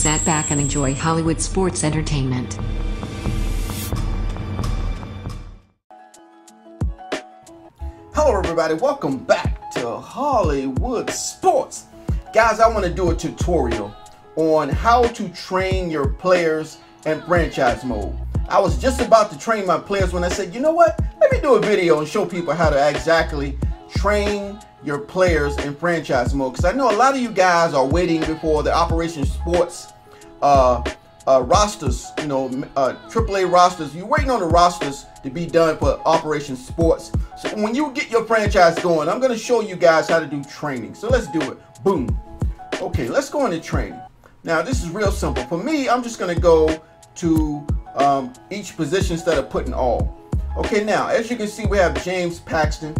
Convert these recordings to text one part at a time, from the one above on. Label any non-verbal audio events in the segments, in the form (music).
Sat back and enjoy Hollywood sports entertainment. Hello, everybody. Welcome back to Hollywood Sports. Guys, I want to do a tutorial on how to train your players in franchise mode. I was just about to train my players when I said, you know what? Let me do a video and show people how to exactly train your players in franchise mode. Because I know a lot of you guys are waiting before the Operation Sports uh, uh, rosters, you know, uh, AAA rosters. You're waiting on the rosters to be done for Operation Sports. So when you get your franchise going, I'm going to show you guys how to do training. So let's do it. Boom. Okay, let's go into training. Now, this is real simple. For me, I'm just going to go to um, each position instead of putting all. Okay, now, as you can see, we have James Paxton,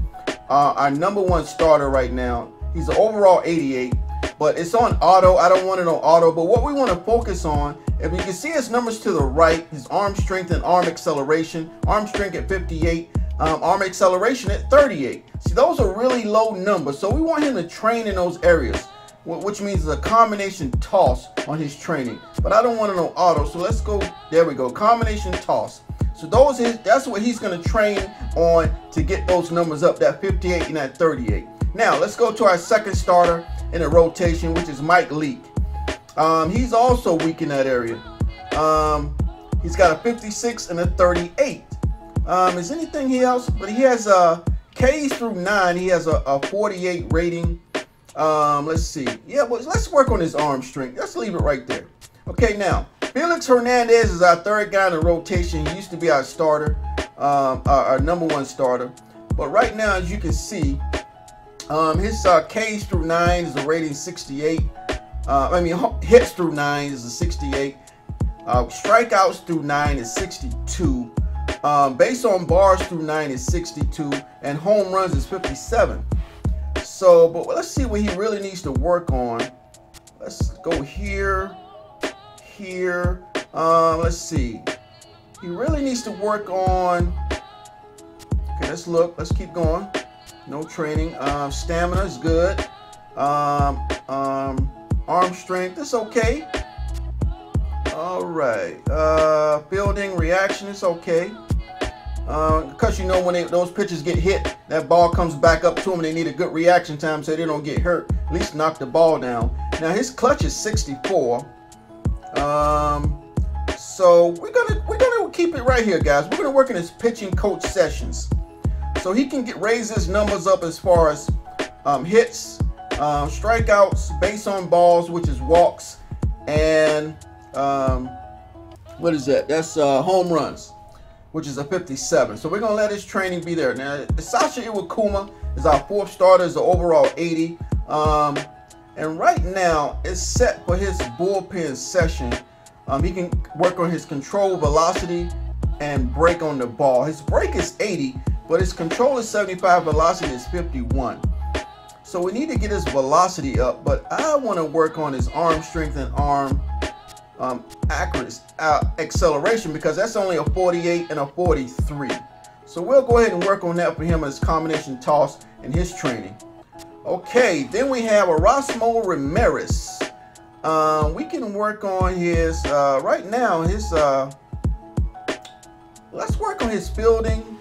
uh, our number one starter right now. He's an overall 88, but it's on auto. I don't want it on auto, but what we want to focus on, if you can see his numbers to the right, his arm strength and arm acceleration, arm strength at 58, um, arm acceleration at 38. See, those are really low numbers, so we want him to train in those areas which means a combination toss on his training. But I don't want it on auto, so let's go. There we go, combination toss. So those is that's what he's going to train on to get those numbers up, that 58 and that 38. Now let's go to our second starter in the rotation, which is Mike Leake. Um, he's also weak in that area. Um, he's got a 56 and a 38. Um, is anything else? But he has a K's through nine. He has a, a 48 rating. Um, let's see. Yeah, but let's work on his arm strength. Let's leave it right there. Okay, now Felix Hernandez is our third guy in the rotation. He used to be our starter, um, our, our, number one starter. But right now, as you can see, um, his uh, Ks through nine is a rating 68. Uh, I mean, hits through nine is a 68. Uh, strikeouts through nine is 62. Um, based on bars through nine is 62, and home runs is 57. So, but let's see what he really needs to work on. Let's go here, here. Um, let's see. He really needs to work on. Okay, let's look. Let's keep going. No training. Um, stamina is good. Um, um, arm strength is okay. All right. Uh, fielding reaction is okay because uh, you know when they, those pitches get hit, that ball comes back up to them. They need a good reaction time so they don't get hurt. At least knock the ball down. Now his clutch is 64. Um, so we're gonna we're gonna keep it right here, guys. We're gonna work in his pitching coach sessions, so he can get raise his numbers up as far as um, hits, um, strikeouts, base on balls, which is walks, and um, what is that? That's uh, home runs which is a 57. So we're to let his training be there. Now, Sasha Iwakuma is our fourth starter, is the overall 80. Um, and right now, it's set for his bullpen session. Um, he can work on his control velocity and break on the ball. His break is 80, but his control is 75, velocity is 51. So we need to get his velocity up, but I want to work on his arm strength and arm um, accuracy, uh, acceleration because that's only a 48 and a 43. So we'll go ahead and work on that for him as combination toss and his training. Okay, then we have Erasmo Ramirez. Um, we can work on his, uh, right now, his, uh, let's work on his fielding.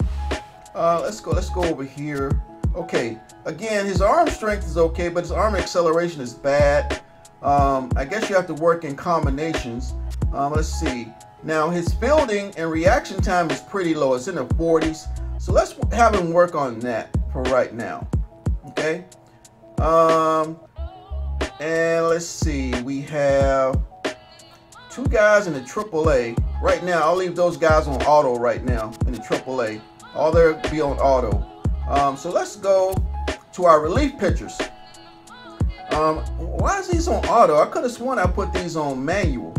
Uh, let's go, let's go over here. Okay, again, his arm strength is okay, but his arm acceleration is bad. Um, I guess you have to work in combinations. Um, let's see. Now his fielding and reaction time is pretty low. It's in the 40s. So let's have him work on that for right now. Okay. Um, and let's see. We have two guys in the AAA. Right now, I'll leave those guys on auto right now in the AAA. All they'll be on auto. Um, so let's go to our relief pitchers. Um, why is these on auto? I could have sworn I put these on manual.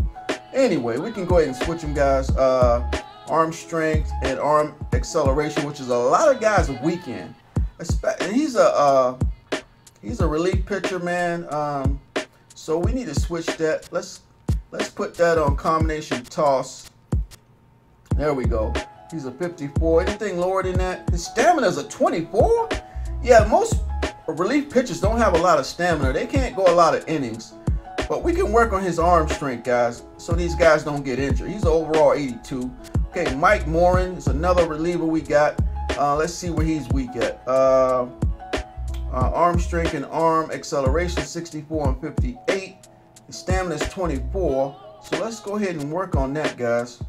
Anyway, we can go ahead and switch them, guys. Uh, arm strength and arm acceleration, which is a lot of guys weekend. And he's a uh, he's a relief pitcher, man. Um, so we need to switch that. Let's let's put that on combination toss. There we go. He's a 54. Anything lower than that? His stamina is a 24. Yeah, most relief pitchers don't have a lot of stamina. They can't go a lot of innings. But we can work on his arm strength, guys, so these guys don't get injured. He's overall 82. Okay, Mike Morin is another reliever we got. Uh, let's see where he's weak at. Uh, uh, arm strength and arm acceleration, 64 and 58. His stamina is 24. So let's go ahead and work on that, guys.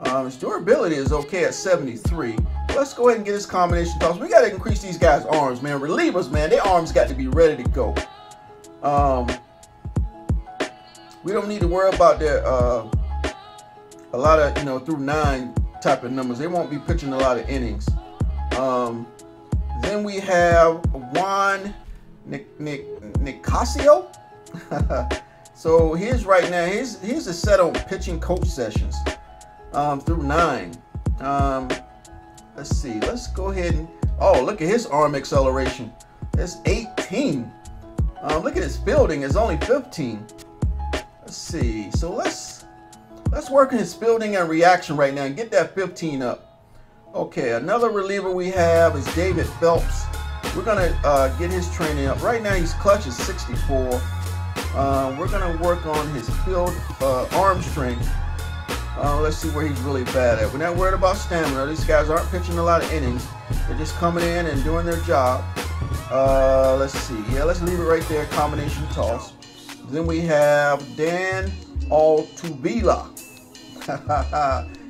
Um, his durability is okay at 73. Let's go ahead and get his combination toss. We got to increase these guys' arms, man. Relievers, man, their arms got to be ready to go. Um, we don't need to worry about their uh, a lot of you know through nine type of numbers. They won't be pitching a lot of innings. Um, then we have Juan Nic- Nic- Nicasio. (laughs) so here's right now. Here's here's a set on pitching coach sessions um, through nine. Um, let's see. Let's go ahead and oh look at his arm acceleration. It's 18. Um, look at his fielding. It's only 15. Let's see. So let's let's work on his fielding and reaction right now and get that 15 up. Okay, another reliever we have is David Phelps. We're gonna uh, get his training up. Right now he's clutch is 64. Uh, we're gonna work on his field uh, arm strength. Uh, let's see where he's really bad at. We're not worried about stamina. These guys aren't pitching a lot of innings. They're just coming in and doing their job. Uh, let's see. Yeah, let's leave it right there. Combination toss. Then we have Dan Altavilla.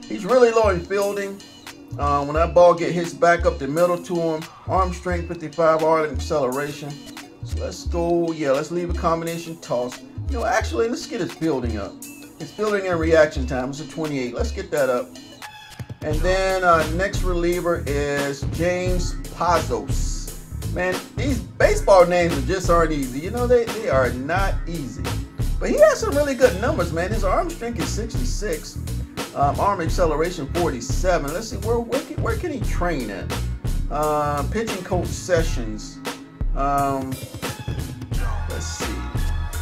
(laughs) He's really low in fielding. Uh, when that ball get hits back up the middle to him, arm strength 55, arm acceleration. So let's go, yeah, let's leave a combination toss. You know, actually, let's get his fielding up. His fielding and reaction time is a 28. Let's get that up. And then uh, next reliever is James Pazos. Man, these baseball names just aren't easy. You know, they, they are not easy. But he has some really good numbers, man. His arm strength is 66. Um, arm acceleration 47. Let's see, where, where, can, where can he train at? Uh, pitching coach sessions. Um, let's see.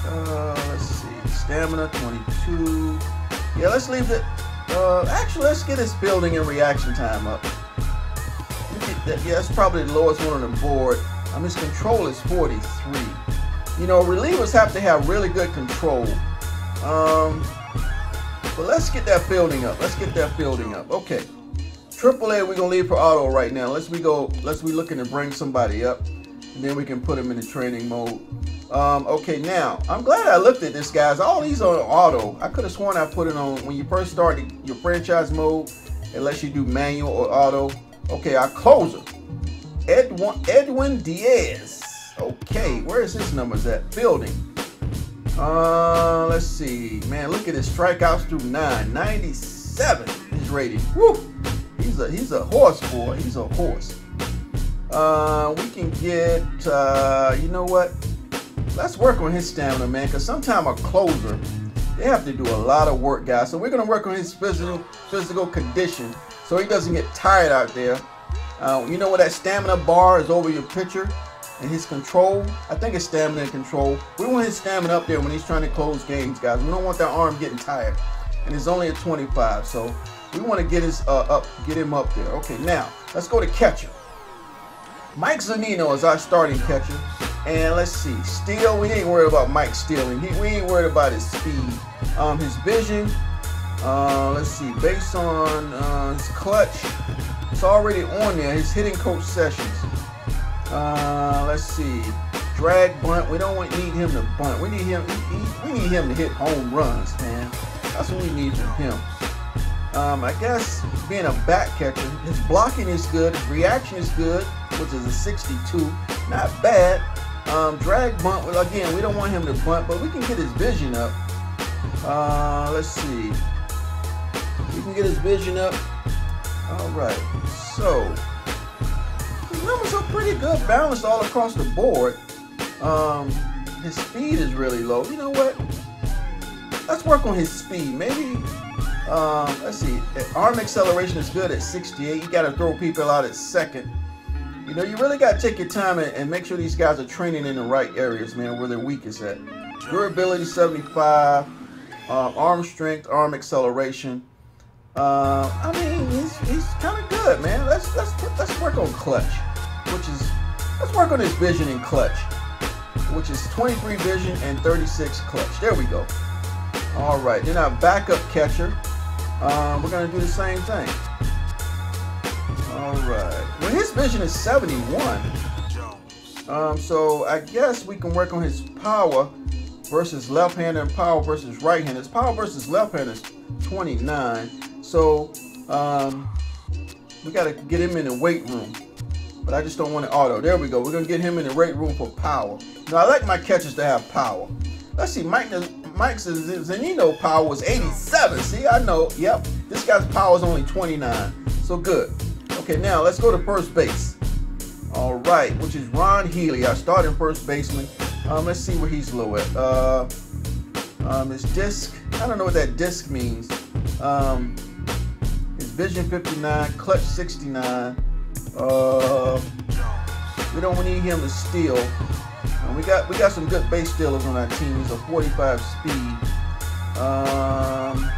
Uh, let's see. Stamina 22. Yeah, let's leave it. Uh, actually, let's get his building and reaction time up yeah, that's probably the lowest one on the board. Um, his control is 43. You know, relievers have to have really good control. Um, but let's get that fielding up. Let's get that fielding up. Okay. Triple A, we're gonna leave for auto right now. Let's we go. Let's we looking to bring somebody up, and then we can put him in the training mode. Um, okay, now I'm glad I looked at this, guys. All these are auto. I could have sworn I put it on when you first started your franchise mode. It lets you do manual or auto. Okay, our closer, Edwin, Edwin Diaz. Okay, where is his numbers at? Fielding. Uh, let's see. Man, look at his strikeouts through nine. 97 He's rated. Woo! He's a he's a horse boy. He's a horse. Uh, we can get. Uh, you know what? Let's work on his stamina, man. Because sometimes a closer, they have to do a lot of work, guys. So we're gonna work on his physical physical condition so he doesn't get tired out there. Uh, you know what that stamina bar is over your pitcher and his control. I think it's stamina and control. We want his stamina up there when he's trying to close games, guys. We don't want that arm getting tired. And it's only a 25, so we want to get his uh, up, get him up there. Okay, now let's go to catcher. Mike Zunino is our starting catcher. And let's see, Steele, we ain't worried about Mike stealing. He, we ain't worried about his speed. Um, his vision, uh, let's see, based on uh, his clutch, it's already on there. His hitting coach sessions. Uh, let's see, drag bunt. We don't want, need him to bunt. We need him. He, we need him to hit home runs, man. That's what we need from him. Um, I guess being a back catcher, his blocking is good. His reaction is good, which is a 62. Not bad. Um, drag bunt. Well, again, we don't want him to bunt, but we can get his vision up. Uh, let's see. We can get his vision up. All right. So, pretty good, balance all across the board. Um, his speed is really low. You know what? Let's work on his speed. Maybe, um, let's see. Arm acceleration is good at 68. You got to throw people out at second. You know, you really got to take your time and, and, make sure these guys are training in the right areas, man, where their weakest at. Durability 75, uh, arm strength, arm acceleration. Uh, I mean, he's, he's kind of good, man. Let's let's let's work on clutch, which is let's work on his vision and clutch. which is 23 vision and 36 clutch. There we go. All right, then our backup catcher, um, we're gonna do the same thing. All right, well his vision is 71. Um, so I guess we can work on his power versus left hand and power versus right hand. His power versus left hand is 29. So um, we got to get him in the weight room. But I just don't want it auto. There we go. We're going to get him in the weight room for power. Now, I like my catches to have power. Let's see. Mike, Mike's Zunino power was 87. See, I know. Yep. This guy's power is only 29. So good. Okay, now let's go to first base. All right, which is Ron Healy, our starting first baseman. Um, let's see where he's low at. Uh, um, his disc, I don't know what that disc means. Um, his vision 59, clutch 69. Uh, we don't need him to steal. We got we got some good base stealers on our team. He's a 45 speed. Um,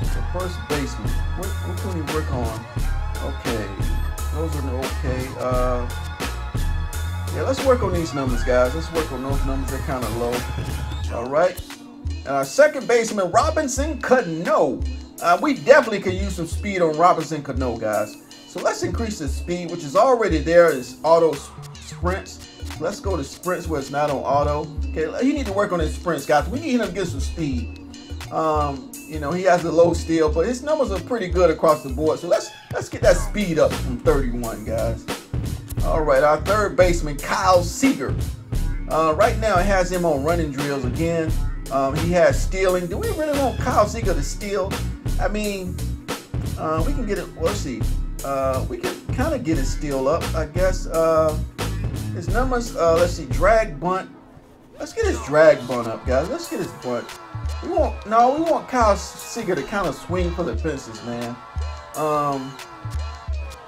the first baseman. What, what can we work on? Okay, those are okay. Uh, yeah, let's work on these numbers, guys. Let's work on those numbers. They're kind of low. All right. And our second baseman, Robinson Cano. Uh, we definitely could use some speed on Robinson Cano, guys. So let's increase the speed, which is already there. Is auto sprints. Let's go to sprints where it's not on auto. Okay, he need to work on his sprints, guys. We need him to get some speed. Um, you know, he has a low steal, but his numbers are pretty good across the board. So let's let's get that speed up from 31, guys. All right, our third baseman, Kyle Seager. Uh, right now, it has him on running drills again. Um, he has stealing. Do we really want Kyle Seager to steal? I mean, uh, we can get it. Well, see. Uh, we can kind of get his steal up, I guess. Uh, his numbers. Uh, let's see. Drag bunt. Let's get his drag bunt up, guys. Let's get his bunt. We want no, we want Kyle Seager to kind of swing for the fences, man. Um,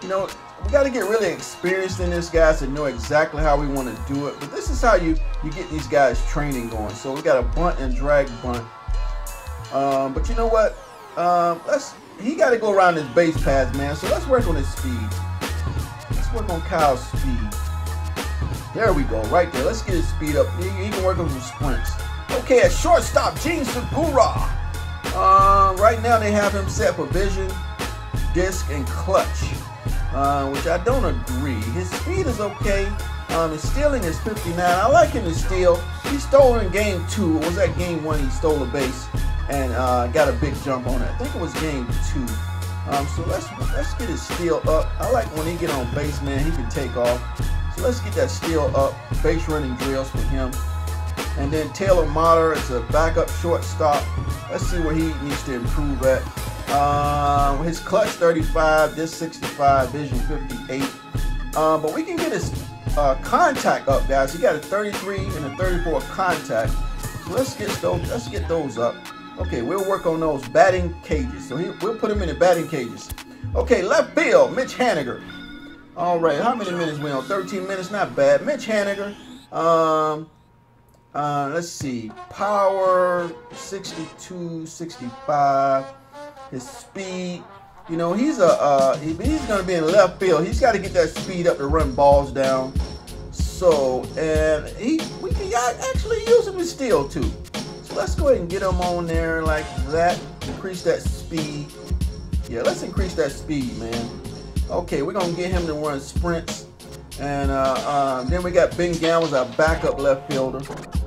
you know, we got to get really experienced in this, guys, to know exactly how we want to do it. But this is how you you get these guys training going. So we got a bunt and drag bunt. Um, but you know what? Um, let's he got to go around his base paths, man. So let's work on his speed. Let's work on Kyle's speed. There we go, right there. Let's get his speed up. He, he can work on some sprints. Okay, at shortstop, Jean Segura. Uh, right now they have him set for vision, disc, and clutch, uh, which I don't agree. His speed is okay. Um, his stealing is 59. I like him to steal. He stole in game two. Was that game one he stole a base and uh, got a big jump on it. I think it was game two. Um, so let's let's get his steal up. I like when he get on base, man. He can take off. So let's get that steal up. Base running drills for him. And then Taylor Motter is a backup shortstop. Let's see where he needs to improve at. Uh, his clutch 35, this 65, vision 58. Uh, but we can get his uh, contact up, guys. He got a 33 and a 34 contact. So let's get those. Let's get those up. Okay, we'll work on those batting cages. So he, we'll put him in the batting cages. Okay, left field, Mitch Haniger. All right, how many minutes we on? 13 minutes, not bad. Mitch Haniger. Um, uh, let's see. Power 62, 65. His speed. You know, he's a uh, he, he's going to be in left field. He's got to get that speed up to run balls down. So, and he we can actually use him to steal too. Let's go ahead and get him on there like that. Increase that speed. Yeah, let's increase that speed, man. Okay, we're gonna get him to run sprints. And uh, uh, then we got Ben Gambles, our backup left fielder.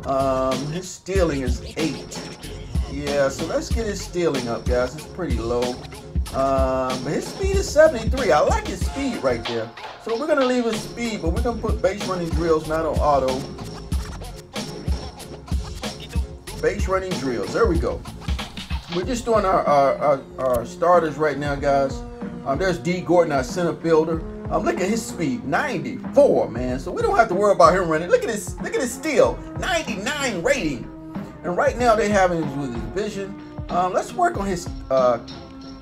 Um, his stealing is eight. Yeah, so let's get his stealing up, guys. It's pretty low. Um, but his speed is 73. I like his speed right there. So we're gonna leave his speed, but we're gonna put base running drills not on auto. Base running drills. There we go. We're just doing our our, our, our starters right now, guys. Um, there's Dee Gordon, our center fielder. Um, look at his speed, 94, man. So we don't have to worry about him running. Look at his, look at his steal, 99 rating. And right now they have him with his vision. Um, let's work on his uh,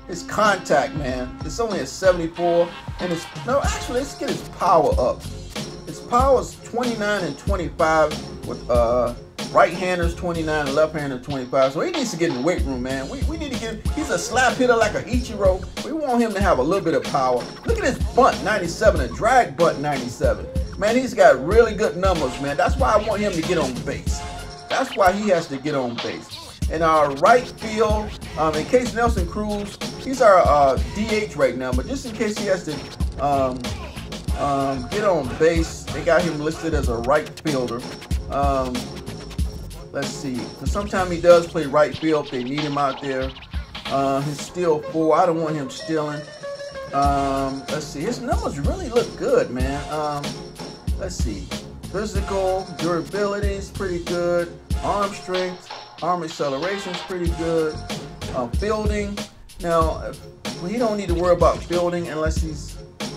his contact, man. It's only a 74, and it's no. Actually, let's get his power up. His power is 29 and 25 with uh, right-handers 29 left-hander 25. So he needs to get in the weight room, man. We, we need to get. He's a slap hitter like a Ichiro. We want him to have a little bit of power. Look at his bunt 97, a drag bunt 97. Man, he's got really good numbers, man. That's why I want him to get on base. That's why he has to get on base. In our right field, um, in case Nelson Cruz, he's our uh, DH right now, but just in case he has to um, um, get on base, they got him listed as a right fielder. Um, let's see, because sometimes he does play right field. if They need him out there. Uh, he's still four. I don't want him stealing. Um, let's see, his numbers really look good, man. Um, let's see, physical durability is pretty good. Arm strength, arm acceleration is pretty good. Um, fielding, now he don't need to worry about fielding unless he's.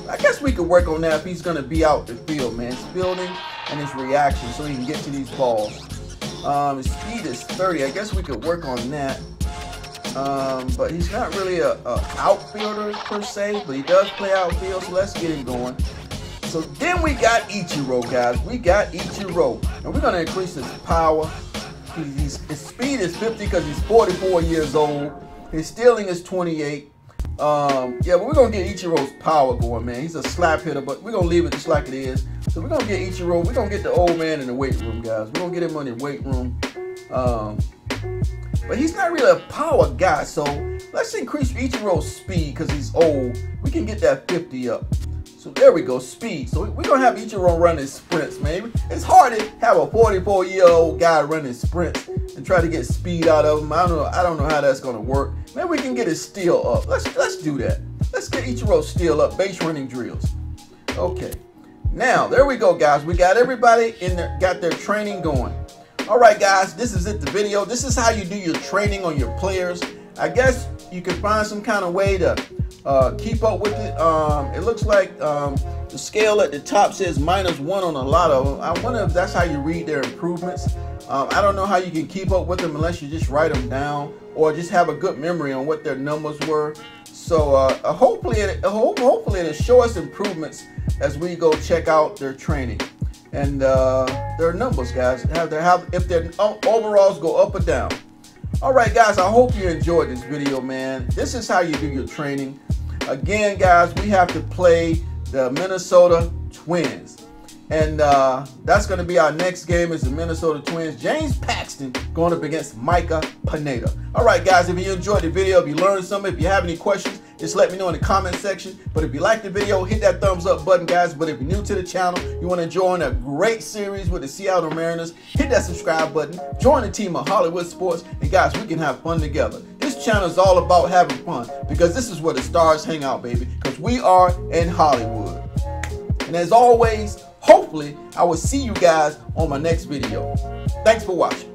I guess we could work on that if he's gonna be out the field, man. His fielding and his reaction, so he can get to these balls. Um, his speed is 30. I guess we could work on that. Um, but he's not really a, a, outfielder per se, but he does play outfield, so let's get him going. So then we got Ichiro, guys. We got Ichiro, and we're gonna increase his power. He's, his speed is 50 because he's 44 years old. His stealing is 28. Um, yeah, but we're gonna get Ichiro's power going, man. He's a slap hitter, but we're gonna leave it just like it is. So we're gonna get Ichiro. We're gonna get the old man in the weight room, guys. We're gonna get him in the weight room. Um, but he's not really a power guy, so let's increase Ichiro's speed because he's old. We can get that 50 up. So there we go, speed. So we're gonna have Ichiro running sprints, man. It's hard to have a 44 year old guy running sprints and try to get speed out of him. I don't know. I don't know how that's gonna work. Maybe we can get his steal up. Let's let's do that. Let's get Ichiro steal up. Base running drills. Okay. Now there we go, guys. We got everybody in there, got their training going. All right, guys. This is it. The video. This is how you do your training on your players. I guess you can find some kind of way to uh, keep up with it. Um, it looks like um, the scale at the top says minus one on a lot of them. I wonder if that's how you read their improvements. Um, I don't know how you can keep up with them unless you just write them down or just have a good memory on what their numbers were. So uh, hopefully, it, hopefully it'll show us improvements as we go check out their training and uh, their numbers, guys. Have their have if their overalls go up or down. All right, guys. I hope you enjoyed this video, man. This is how you do your training. Again, guys, we have to play the Minnesota Twins. And uh, that's going to be our next game is the Minnesota Twins. James Paxton going up against Micah Pineda. All right, guys, if you enjoyed the video, if you learned something, if you have any questions, just let me know in the comment section. But if you like the video, hit that thumbs up button, guys. But if you're new to the channel, you want to join a great series with the Seattle Mariners, hit that subscribe button. Join the team of Hollywood Sports. And guys, we can have fun together. This channel is all about having fun because this is where the stars hang out, baby. Because we are in Hollywood. And as always, hopefully, I will see you guys on my next video. Thanks for watching.